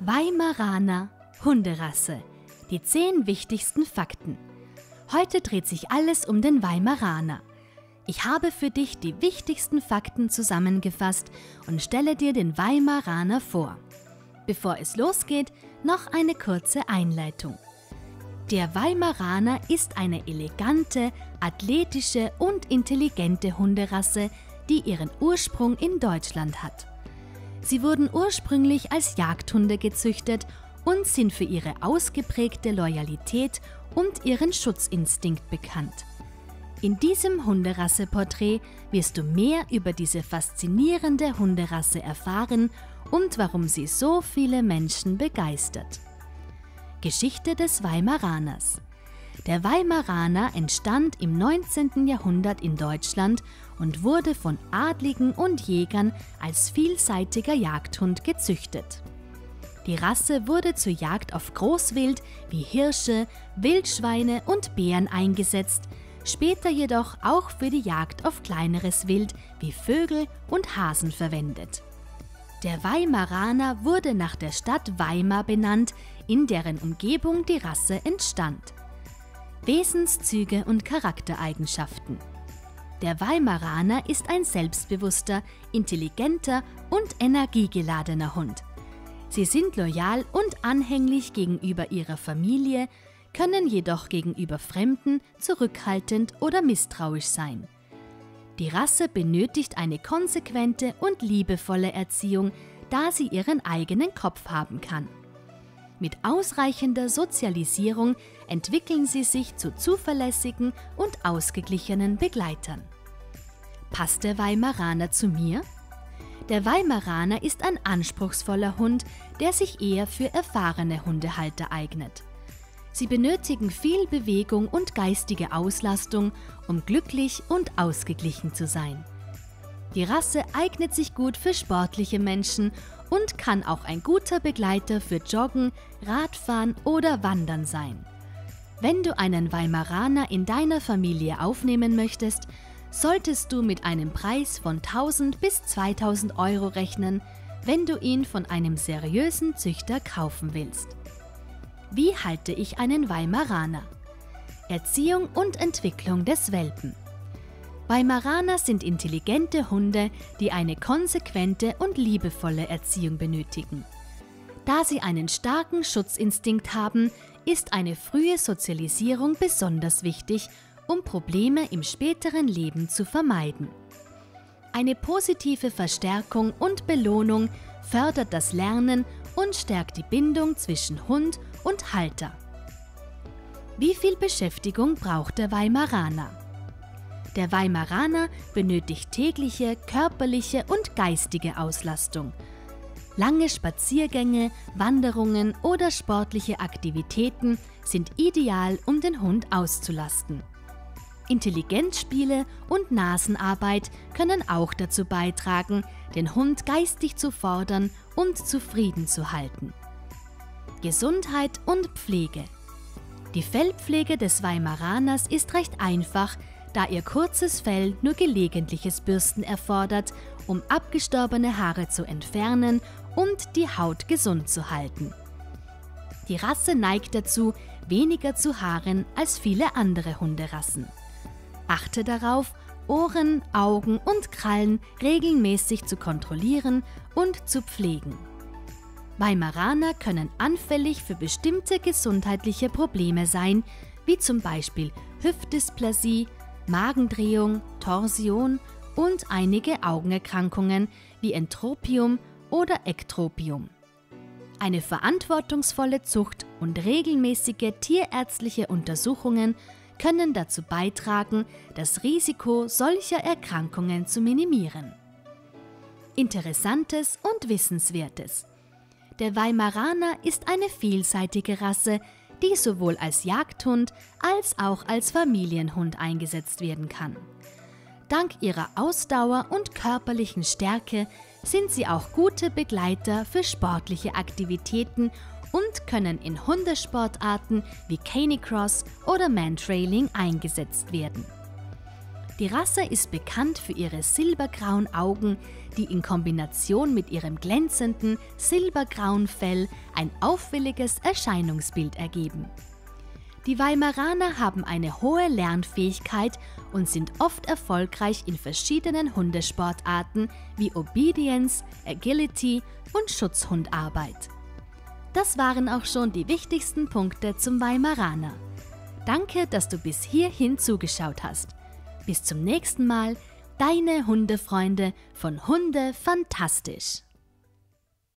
Weimaraner Hunderasse. Die zehn wichtigsten Fakten. Heute dreht sich alles um den Weimaraner. Ich habe für dich die wichtigsten Fakten zusammengefasst und stelle dir den Weimaraner vor. Bevor es losgeht, noch eine kurze Einleitung. Der Weimaraner ist eine elegante, athletische und intelligente Hunderasse, die ihren Ursprung in Deutschland hat. Sie wurden ursprünglich als Jagdhunde gezüchtet und sind für ihre ausgeprägte Loyalität und ihren Schutzinstinkt bekannt. In diesem Hunderasseporträt wirst du mehr über diese faszinierende Hunderasse erfahren und warum sie so viele Menschen begeistert. Geschichte des Weimaraners Der Weimaraner entstand im 19. Jahrhundert in Deutschland und wurde von Adligen und Jägern als vielseitiger Jagdhund gezüchtet. Die Rasse wurde zur Jagd auf Großwild wie Hirsche, Wildschweine und Bären eingesetzt, später jedoch auch für die Jagd auf kleineres Wild wie Vögel und Hasen verwendet. Der Weimaraner wurde nach der Stadt Weimar benannt, in deren Umgebung die Rasse entstand. Wesenszüge und Charaktereigenschaften der Weimaraner ist ein selbstbewusster, intelligenter und energiegeladener Hund. Sie sind loyal und anhänglich gegenüber ihrer Familie, können jedoch gegenüber Fremden zurückhaltend oder misstrauisch sein. Die Rasse benötigt eine konsequente und liebevolle Erziehung, da sie ihren eigenen Kopf haben kann. Mit ausreichender Sozialisierung entwickeln sie sich zu zuverlässigen und ausgeglichenen Begleitern. Passt der Weimaraner zu mir? Der Weimaraner ist ein anspruchsvoller Hund, der sich eher für erfahrene Hundehalter eignet. Sie benötigen viel Bewegung und geistige Auslastung, um glücklich und ausgeglichen zu sein. Die Rasse eignet sich gut für sportliche Menschen und kann auch ein guter Begleiter für Joggen, Radfahren oder Wandern sein. Wenn du einen Weimaraner in deiner Familie aufnehmen möchtest, solltest du mit einem Preis von 1000 bis 2000 Euro rechnen, wenn du ihn von einem seriösen Züchter kaufen willst. Wie halte ich einen Weimaraner? Erziehung und Entwicklung des Welpen. Weimaraner sind intelligente Hunde, die eine konsequente und liebevolle Erziehung benötigen. Da sie einen starken Schutzinstinkt haben, ist eine frühe Sozialisierung besonders wichtig, um Probleme im späteren Leben zu vermeiden. Eine positive Verstärkung und Belohnung fördert das Lernen und stärkt die Bindung zwischen Hund und Halter. Wie viel Beschäftigung braucht der Weimaraner? Der Weimaraner benötigt tägliche körperliche und geistige Auslastung. Lange Spaziergänge, Wanderungen oder sportliche Aktivitäten sind ideal, um den Hund auszulasten. Intelligenzspiele und Nasenarbeit können auch dazu beitragen, den Hund geistig zu fordern und zufrieden zu halten. Gesundheit und Pflege Die Fellpflege des Weimaraners ist recht einfach, da ihr kurzes Fell nur gelegentliches Bürsten erfordert, um abgestorbene Haare zu entfernen und die Haut gesund zu halten. Die Rasse neigt dazu, weniger zu haaren als viele andere Hunderassen. Achte darauf, Ohren, Augen und Krallen regelmäßig zu kontrollieren und zu pflegen. Weimaraner können anfällig für bestimmte gesundheitliche Probleme sein, wie zum Beispiel Hüftdysplasie, Magendrehung, Torsion und einige Augenerkrankungen wie Entropium oder Ektropium. Eine verantwortungsvolle Zucht und regelmäßige tierärztliche Untersuchungen können dazu beitragen, das Risiko solcher Erkrankungen zu minimieren. Interessantes und Wissenswertes. Der Weimaraner ist eine vielseitige Rasse, die sowohl als Jagdhund als auch als Familienhund eingesetzt werden kann. Dank ihrer Ausdauer und körperlichen Stärke sind sie auch gute Begleiter für sportliche Aktivitäten und können in Hundesportarten wie Canicross oder Mantrailing eingesetzt werden. Die Rasse ist bekannt für ihre silbergrauen Augen, die in Kombination mit ihrem glänzenden, silbergrauen Fell ein auffälliges Erscheinungsbild ergeben. Die Weimaraner haben eine hohe Lernfähigkeit und sind oft erfolgreich in verschiedenen Hundesportarten wie Obedience, Agility und Schutzhundarbeit. Das waren auch schon die wichtigsten Punkte zum Weimaraner. Danke, dass du bis hierhin zugeschaut hast. Bis zum nächsten Mal, deine Hundefreunde von Hunde Fantastisch.